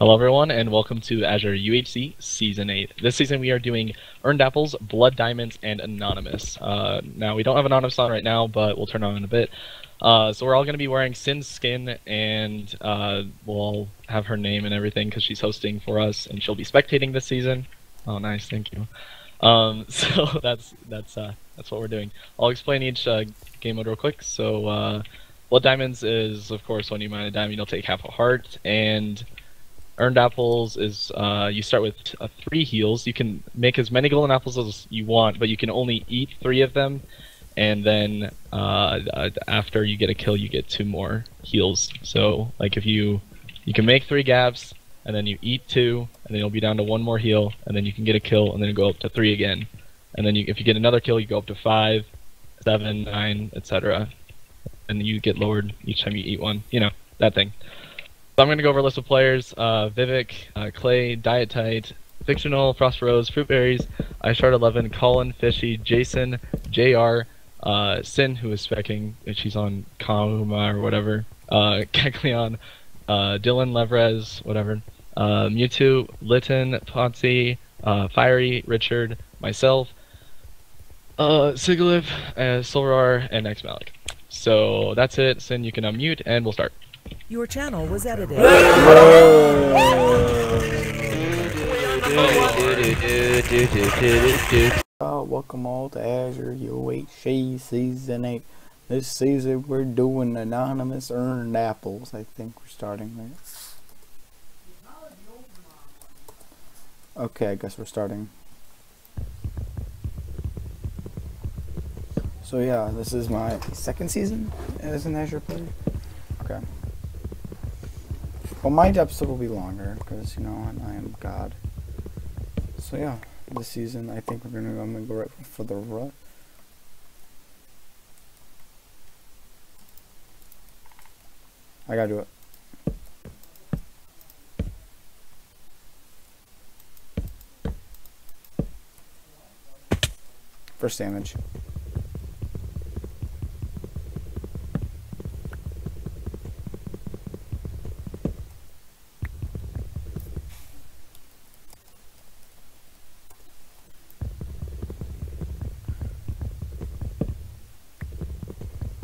Hello, everyone, and welcome to Azure UHC Season 8. This season, we are doing Earned Apples, Blood Diamonds, and Anonymous. Uh, now, we don't have Anonymous on right now, but we'll turn on in a bit. Uh, so we're all going to be wearing Sin's skin, and uh, we'll all have her name and everything because she's hosting for us, and she'll be spectating this season. Oh, nice, thank you. Um, so that's that's uh, that's what we're doing. I'll explain each uh, game mode real quick. So, uh, Blood Diamonds is, of course, when you mine a diamond, you'll take half a heart, and Earned apples is uh, you start with uh, three heals. You can make as many golden apples as you want, but you can only eat three of them. And then uh, uh, after you get a kill, you get two more heals. So like if you you can make three gaps, and then you eat two, and then you'll be down to one more heal, and then you can get a kill, and then go up to three again. And then you, if you get another kill, you go up to five, seven, nine, etc. And you get lowered each time you eat one. You know that thing. So I'm going to go over a list of players. Uh, Vivek, uh, Clay, Dietite, Fictional, Frost Rose, Fruit Berries, iShard 11, Colin, Fishy, Jason, JR, uh, Sin, who is specking, she's on Kama or whatever, uh, Kekleon, uh, Dylan, Levrez, whatever, uh, Mewtwo, Litten, Potsy, uh, Fiery, Richard, myself, uh, Sigalith, uh, Solrar, and X Malik. So that's it. Sin, you can unmute, and we'll start. Your channel was edited. Uh, welcome all to Azure UHC Season 8. This season we're doing Anonymous Earned Apples. I think we're starting there. Okay, I guess we're starting. So yeah, this is my second season as an Azure player. Okay. Well, my episode will be longer because you know I am God. So yeah, this season I think we're gonna I'm gonna go right for the rut. I gotta do it. First damage.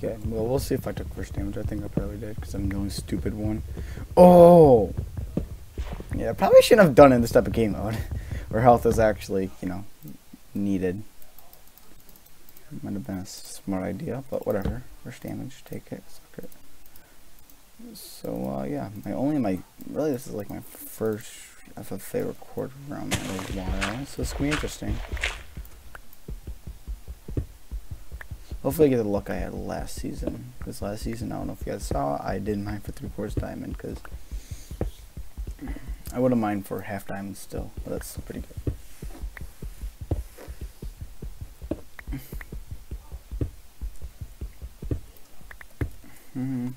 Okay, well, we'll see if I took first damage. I think I probably did, because I'm the only stupid one. Oh! Yeah, I probably shouldn't have done it in this type of game mode, where health is actually, you know, needed. Might have been a smart idea, but whatever. First damage, take it, suck it. So, uh, yeah, my only, my, really this is like my first FFA record round in a while, so going to be interesting. Hopefully I get the luck I had last season. Because last season, I don't know if you guys saw, I did mine for three quarters diamond. Because I would have mined for half diamond still. But that's still pretty good. Mm-hmm.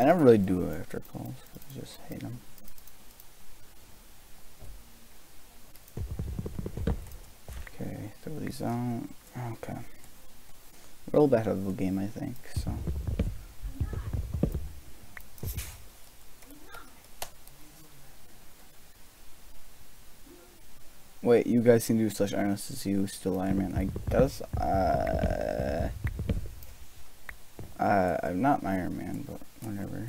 I never really do after calls. I just hate them. Okay, throw these out. Okay. Roll back out of the game, I think, so. Wait, you guys can do such honest as you still Iron Man. I guess, uh... Uh, I'm not Iron Man, but whatever.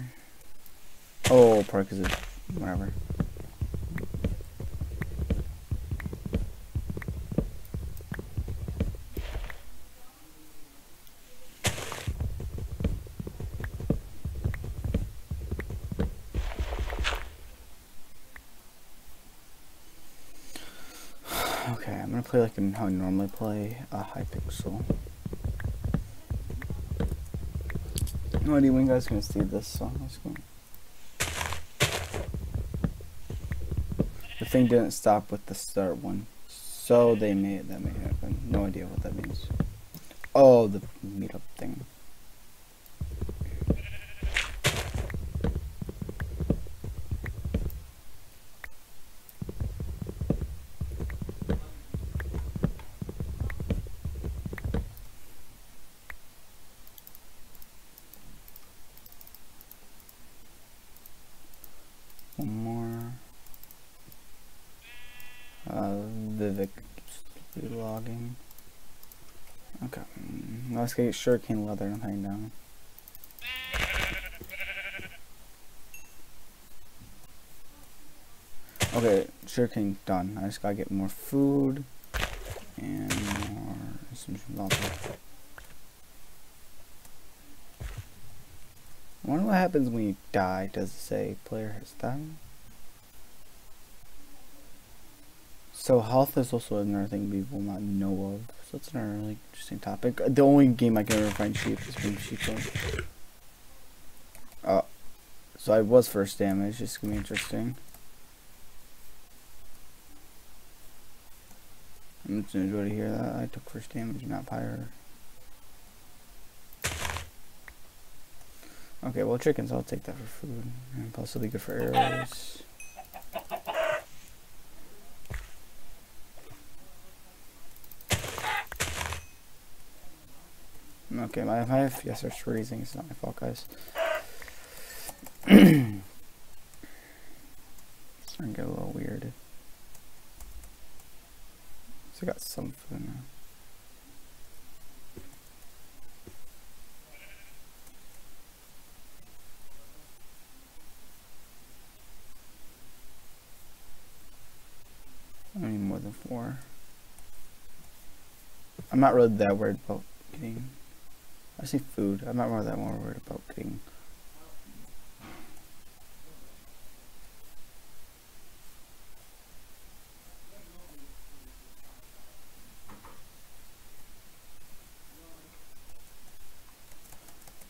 Oh, probably because it's whatever. Okay, I'm gonna play like how I normally play a Hypixel. No idea when you guys gonna see this, so. The thing didn't stop with the start one, so they made that may happen. No idea what that means. Oh, the meetup thing. Let's get sugarcane leather and hang down. Okay, sugarcane done. I just gotta get more food and more some leather. I wonder what happens when you die. Does it say player has died? So health is also another thing we will not know of. So it's another really interesting topic. Uh, the only game I can ever find sheep is from sheep. Oh, so I was first damage. It's gonna be interesting. I'm just enjoy to hear that uh, I took first damage, not pyre. Okay, well chickens, I'll take that for food. And plus it'll good for arrows. Okay, my, my FPS are freezing. It's not my fault, guys. it's starting to get a little weird. So I got something. I need more than four. I'm not really that worried about getting. I see food. I'm not really that more worried about getting.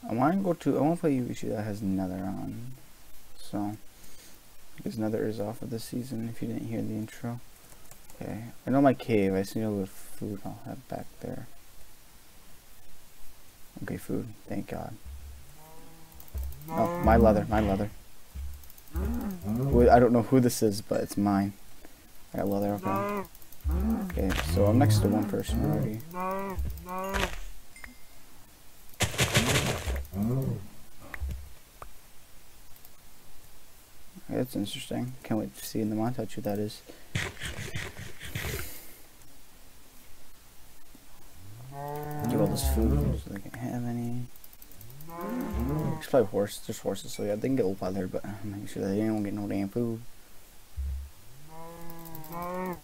I want to go to. I want to play UHC that has Nether on. So, because Nether is off of this season. If you didn't hear the intro. Okay, I know my cave. I see a little food I'll have back there. Okay, food. Thank God. Oh, my leather. My leather. I don't know who this is, but it's mine. I got leather. Okay. Okay, so I'm next to one person already. That's interesting. Can't wait to see in the montage who that is. Get all this food so they can't have any. It's probably horse, just horses, so yeah, they can get leather, but uh, make sure they don't get no damn food. I'm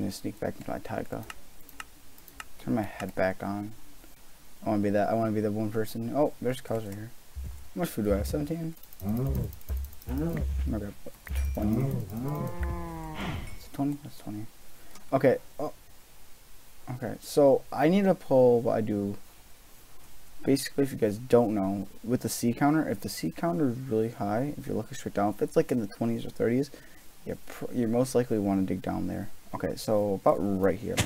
gonna sneak back into my taiga. Turn my head back on. I wanna be that I wanna be the one person. Oh, there's cows right here. How much food do I have? 17? I'm 20. It's 20? That's 20. Okay. Oh. Okay, so I need to pull what I do. Basically, if you guys don't know, with the C counter, if the C counter is really high, if you're looking straight down, if it's like in the 20s or 30s, you're, you're most likely want to dig down there. Okay, so about right here,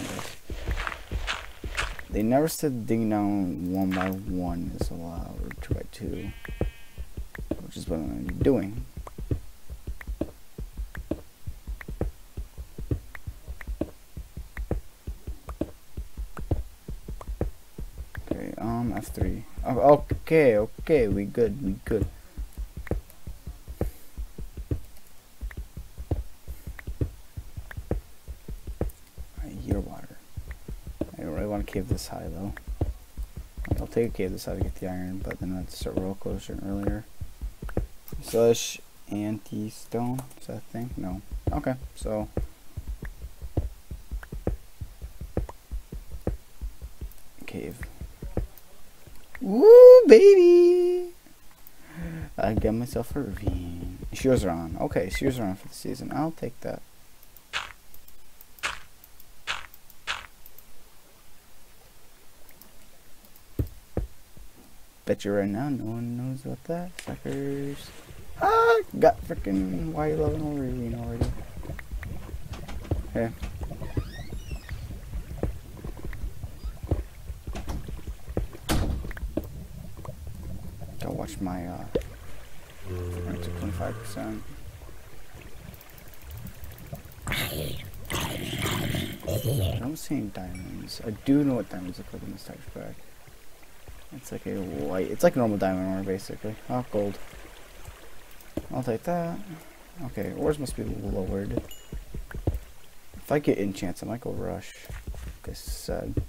They never said digging down one by one is allowed, or two by two, which is what I'm doing. Okay, um, F3. Oh, okay, okay, we good, we good. I water. I don't really want to cave this high though. I'll take a cave this high to get the iron, but then I have to start real closer earlier. Slush anti-stone, is that thing? No. Okay, so cave. Woo, baby! I got myself a ravine. Shears are on. Okay, shears are on for the season. I'll take that. Bet you right now no one knows what that suckers. Ah, got freaking white level ravine already. Okay. Go watch my uh it's at 25%. I don't see any diamonds. I do know what diamonds look like in this texture pack. It's like a white. It's like normal diamond ore, basically. Oh, gold. I'll take that. Okay, ores must be lowered. If I get enchants, I might go rush. Like I said.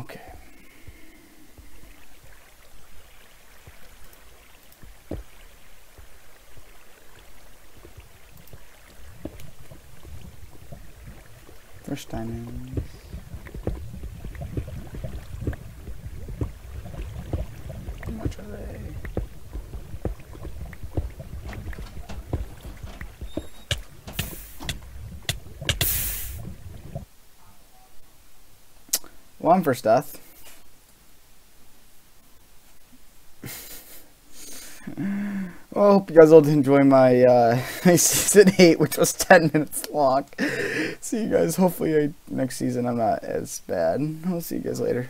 okay. First diamonds. How much are they? Well, I'm first well, I hope you guys all enjoy my uh, my season eight, which was ten minutes long. See you guys. Hopefully, I, next season I'm not as bad. I'll see you guys later.